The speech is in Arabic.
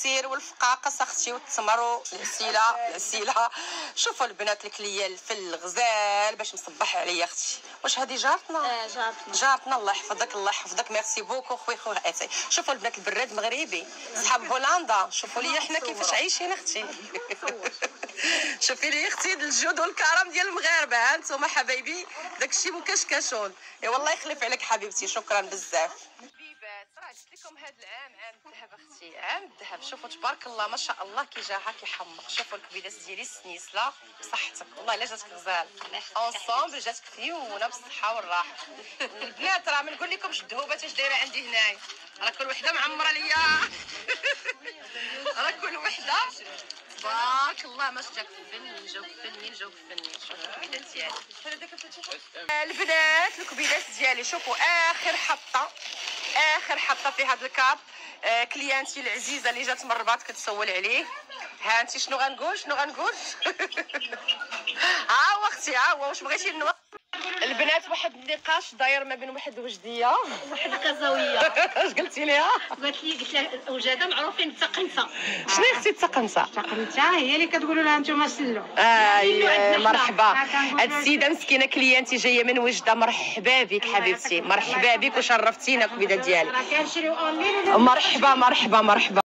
والعصير والفقاقس أختي والتمر والعسيله العسيله شوفوا البنات الكليه في الغزال باش مصبح عليا أختي. واش هذه جارتنا؟ آه جارتنا. جارتنا الله يحفظك الله يحفظك. merci beaucoup خويا خويا أتاي. شوفوا البنات البراد مغربي. صحاب هولندا شوفوا لي حنا كيفاش عايشين أختي. شوفي لي أختي الجود والكرم ديال المغاربة. ها أنتم حبايبي داكشي مكشكشون. إي والله يخلف عليك حبيبتي. شكرا بزاف. جبت لكم هذا العام عام الذهب أختي عام الذهب. شوفوا تبارك الله ما شاء الله كي جاها كيحمق شوفوا الكبيدات ديالي السنيسلة. بصحتك. والله إلا جاتك غزال. ensemble جاتك فيونه بالصحة والراحة. البنات راه ما نقول لكمش الذهوبات اش دايرة عندي هنايا. راه كل وحدة معمرة ليا. راه كل وحدة. تبارك الله ما جاك فني جاوك فني جاوك فني شوفوا الكبيدات ديالي. البنات الكبيدات ديالي. شوفوا آخر حطة. آخر حطة في هذا الكاب. آه كليانتي العزيزة اللي جات من الرباط كتسول عليه. ها انت شنو غنقول؟ شنو غنقول؟ ها هو أختي ها هو واش بغيتي النوا البنات واحد النقاش داير ما بين واحد وجدية. واحد الكازاويه اش قلتي ليها؟ قالت لي قلت لها وجادة معروفين بالتقنصه شنو يا أختي التقنصه تقنتها هي اللي كتقولوا لها أنتم سلوا. آي مرحبا. هاد السيدة مسكينة cliente جاية من وجدة. مرحبا بك حبيبتي. مرحبا بك وشرفتينا كبيده اونلاين مرحبا مرحبا مرحبا.